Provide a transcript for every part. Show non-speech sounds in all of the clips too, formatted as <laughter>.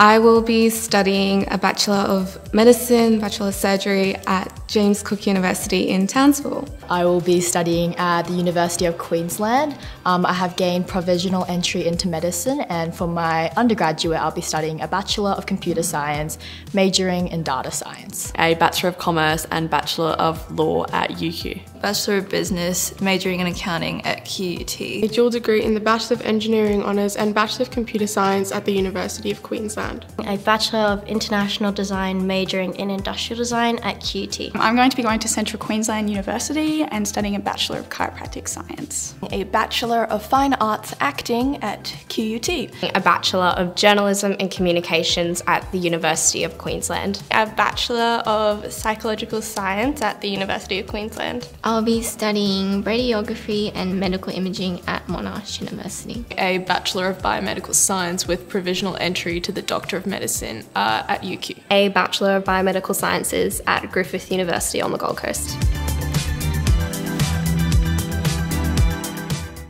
I will be studying a Bachelor of Medicine, Bachelor of Surgery at James Cook University in Townsville. I will be studying at the University of Queensland. Um, I have gained provisional entry into medicine and for my undergraduate I'll be studying a Bachelor of Computer Science, majoring in data science. A Bachelor of Commerce and Bachelor of Law at UQ. Bachelor of Business, majoring in accounting at QUT. A dual degree in the Bachelor of Engineering Honours and Bachelor of Computer Science at the University of Queensland. A Bachelor of International Design, majoring in Industrial Design at QUT. I'm going to be going to Central Queensland University and studying a Bachelor of Chiropractic Science. A Bachelor of Fine Arts Acting at QUT. A Bachelor of Journalism and Communications at the University of Queensland. A Bachelor of Psychological Science at the University of Queensland. I'll be studying radiography and medical imaging at Monash University. A Bachelor of Biomedical Science with provisional entry to the Doctor of Medicine uh, at UQ. A Bachelor of Biomedical Sciences at Griffith University University on the Gold Coast.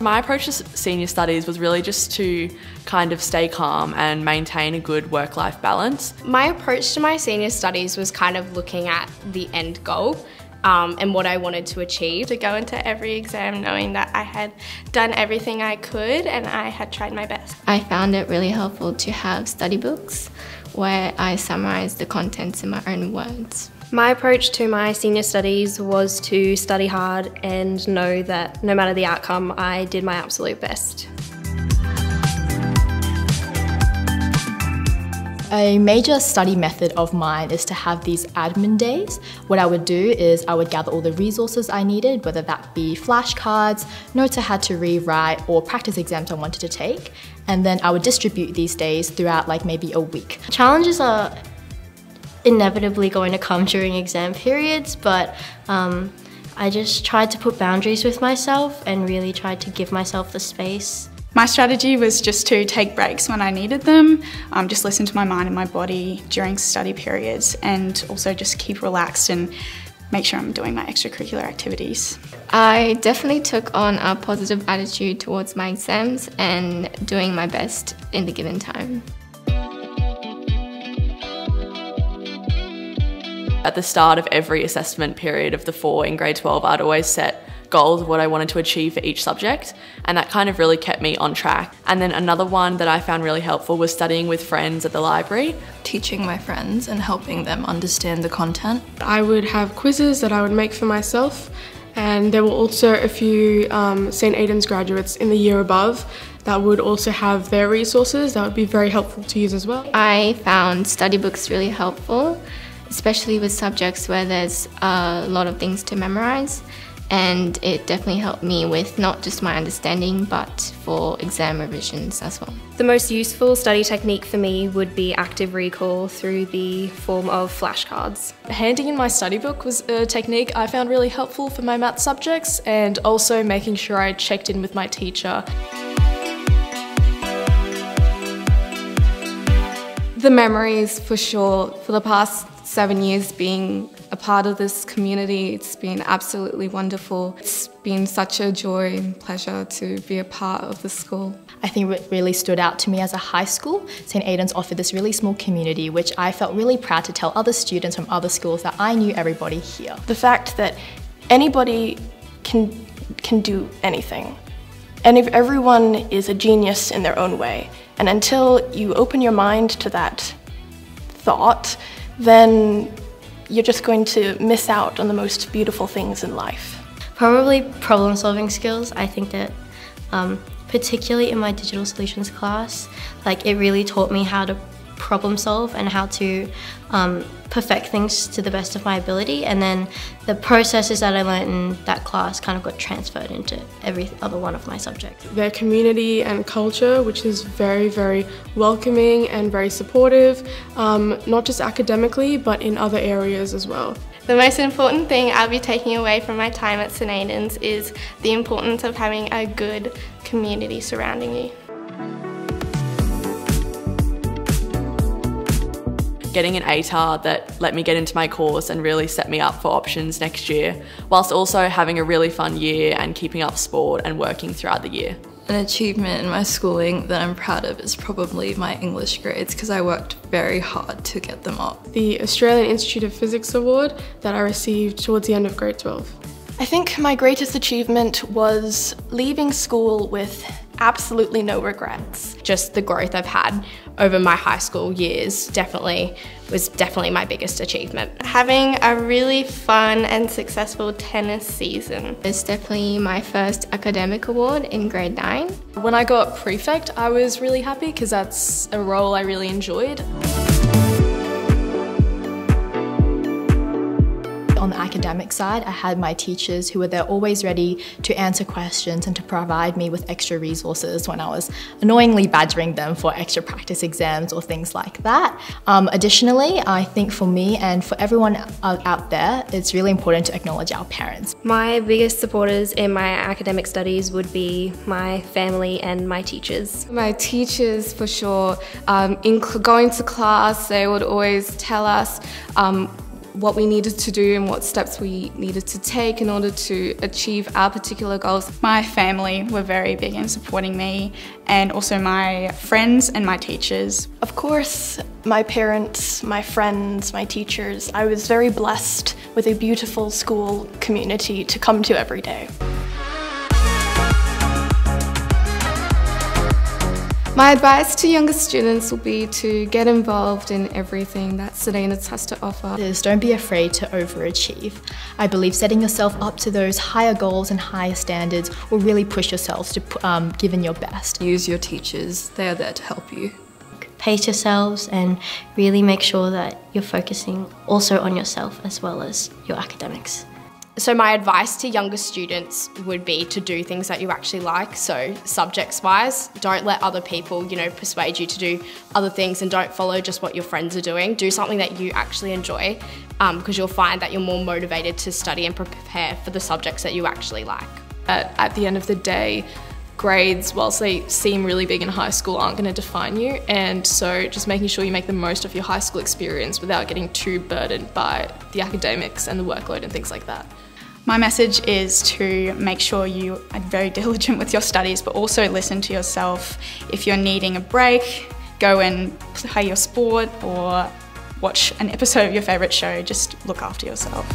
My approach to senior studies was really just to kind of stay calm and maintain a good work life balance. My approach to my senior studies was kind of looking at the end goal. Um, and what I wanted to achieve. To go into every exam knowing that I had done everything I could and I had tried my best. I found it really helpful to have study books where I summarised the contents in my own words. My approach to my senior studies was to study hard and know that no matter the outcome, I did my absolute best. A major study method of mine is to have these admin days. What I would do is I would gather all the resources I needed, whether that be flashcards, notes I had to rewrite, or practice exams I wanted to take, and then I would distribute these days throughout like maybe a week. Challenges are inevitably going to come during exam periods, but um, I just tried to put boundaries with myself and really tried to give myself the space. My strategy was just to take breaks when I needed them, um, just listen to my mind and my body during study periods, and also just keep relaxed and make sure I'm doing my extracurricular activities. I definitely took on a positive attitude towards my exams and doing my best in the given time. At the start of every assessment period of the four in grade 12, I'd always set goals of what I wanted to achieve for each subject, and that kind of really kept me on track. And then another one that I found really helpful was studying with friends at the library. Teaching my friends and helping them understand the content. I would have quizzes that I would make for myself, and there were also a few um, St. Aidan's graduates in the year above that would also have their resources that would be very helpful to use as well. I found study books really helpful especially with subjects where there's a lot of things to memorize. And it definitely helped me with not just my understanding, but for exam revisions as well. The most useful study technique for me would be active recall through the form of flashcards. Handing in my study book was a technique I found really helpful for my math subjects and also making sure I checked in with my teacher. The memories for sure for the past seven years being a part of this community. It's been absolutely wonderful. It's been such a joy and pleasure to be a part of the school. I think what really stood out to me as a high school, St. Aidan's offered this really small community which I felt really proud to tell other students from other schools that I knew everybody here. The fact that anybody can, can do anything. And if everyone is a genius in their own way, and until you open your mind to that thought, then you're just going to miss out on the most beautiful things in life. Probably problem solving skills. I think that um, particularly in my digital solutions class, like it really taught me how to problem solve and how to um, perfect things to the best of my ability. And then the processes that I learned in that class kind of got transferred into every other one of my subjects. Their community and culture, which is very, very welcoming and very supportive, um, not just academically, but in other areas as well. The most important thing I'll be taking away from my time at St Aidan's is the importance of having a good community surrounding you. Getting an ATAR that let me get into my course and really set me up for options next year, whilst also having a really fun year and keeping up sport and working throughout the year. An achievement in my schooling that I'm proud of is probably my English grades because I worked very hard to get them up. The Australian Institute of Physics Award that I received towards the end of grade 12. I think my greatest achievement was leaving school with absolutely no regrets. Just the growth I've had over my high school years definitely was definitely my biggest achievement. Having a really fun and successful tennis season. It's definitely my first academic award in grade 9. When I got prefect, I was really happy because that's a role I really enjoyed. On the academic side, I had my teachers who were there always ready to answer questions and to provide me with extra resources when I was annoyingly badgering them for extra practice exams or things like that. Um, additionally, I think for me and for everyone out there, it's really important to acknowledge our parents. My biggest supporters in my academic studies would be my family and my teachers. My teachers, for sure, um, in going to class, they would always tell us um, what we needed to do and what steps we needed to take in order to achieve our particular goals. My family were very big in supporting me and also my friends and my teachers. Of course, my parents, my friends, my teachers, I was very blessed with a beautiful school community to come to every day. My advice to younger students will be to get involved in everything that St has to offer. Is don't be afraid to overachieve. I believe setting yourself up to those higher goals and higher standards will really push yourselves to um, give in your best. Use your teachers, they are there to help you. Pace yourselves and really make sure that you're focusing also on yourself as well as your academics. So my advice to younger students would be to do things that you actually like. So subjects wise, don't let other people, you know, persuade you to do other things and don't follow just what your friends are doing. Do something that you actually enjoy because um, you'll find that you're more motivated to study and prepare for the subjects that you actually like. At, at the end of the day, grades, whilst they seem really big in high school, aren't going to define you. And so just making sure you make the most of your high school experience without getting too burdened by the academics and the workload and things like that. My message is to make sure you are very <laughs> diligent with your studies, but also listen to yourself. If you're needing a break, go and play your sport or watch an episode of your favourite show. Just look after yourself.